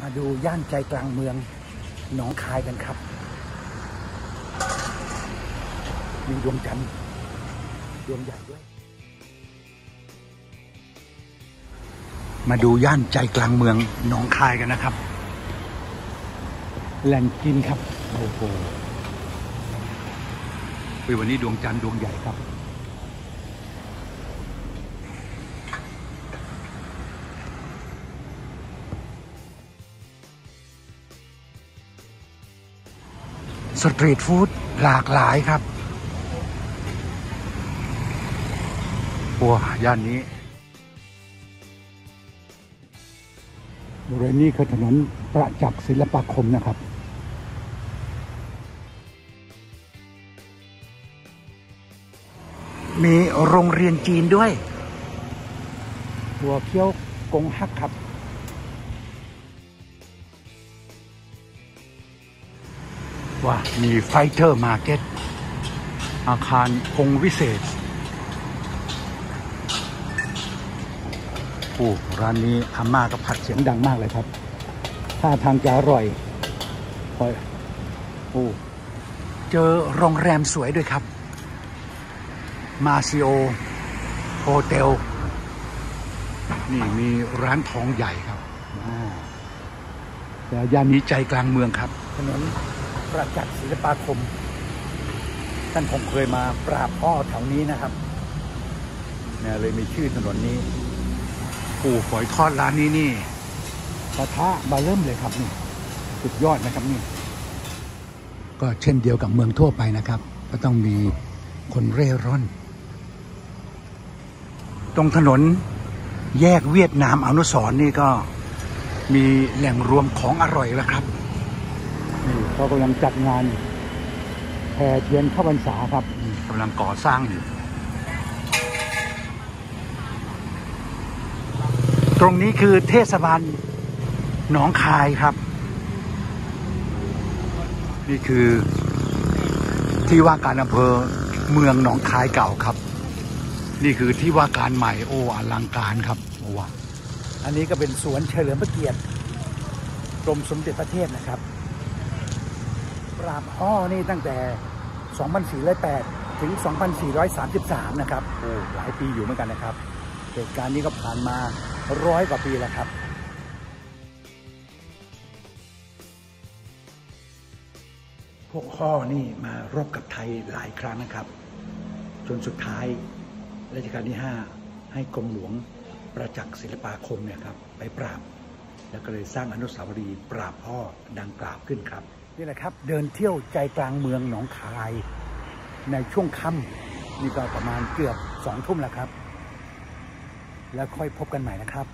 มาดูย่านใจกลางเมืองหนองคายกันครับ มีดวงจันทร์ดวงใหญ่ด้วย มาดูย่านใจกลางเมืองหนองคายกันนะครับ แหล่งกินครับ โอ้โหวันนี้ดวงจันทร์ดวงใหญ่ครับ สตรีทฟู้ดหลากหลายครับโอ้ย่านนี้บริเวณนี้คือถนนประจักษ์ศิลปาคมนะครับ มีโรงเรียนจีนด้วยหัวเคี้ยวกงฮักครับ ว่ามีไฟเตอร์ market อาคารคงวิเศษโอ้ร้านนี้อาม่าก็ผัดเสียงดังมากเลยครับท่าทางจะอร่อยอโอ้เจอโรงแรมสวยด้วยครับ มาซิโอ hotel นี่มีร้านทองใหญ่ครับแต่ย่านนี้ใจกลางเมืองครับถนน ประจักษ์ศิลปาคม ท่านคงเคยมาปราบพ่อแถวนี้นะครับเนี่ยเลยมีชื่อถนนนี้ปูฝอยทอดร้านนี้นี่กระทะบาเริ่มเลยครับนี่สุดยอดนะครับนี่ ก็เช่นเดียวกับเมืองทั่วไปนะครับ ก็ต้องมีคนเร่ร่อน ตรงถนนแยกเวียดนามอนุสรณ์นี่ก็มีแหล่งรวมของอร่อยแล้วครับ นี่เขากำลังจัดงานแห่เทียนเข้าพรรษาครับกำลังก่อสร้างอยู่ ตรงนี้คือเทศบาลหนองคายครับ นี่คือที่ว่าการอำเภอเมืองหนองคายเก่าครับ นี่คือที่ว่าการใหม่โอ้อลังการครับโอ้ว่ะอันนี้ก็เป็นสวนเฉลิมพระเกียรติกรมสมเด็จพระเทพนะครับ ราบอ้อนี่ตั้งแต่ 2408 ถึง 2433 นะครับโอ้หลายปีอยู่เหมือนกันนะครับ เหตุการณ์นี้ก็ผ่านมาร้อยกว่าปีแล้วครับพวกอ้อนี่มารบกับไทยหลายครั้งนะครับ จนสุดท้ายรัชกาลที่ 5 ให้กรมหลวงประจักษ์ศิลปาคมเนี่ยครับไปปราบ แล้วก็เลยสร้างอนุสาวรีย์ปราบพ่อดังกล่าวขึ้นครับ นี่แหละครับ เดินเที่ยวใจกลางเมืองหนองคาย ในช่วงค่ำนี่ก็ประมาณเกือบสองทุ่มแล้วครับ แล้วค่อยพบกันใหม่นะครับ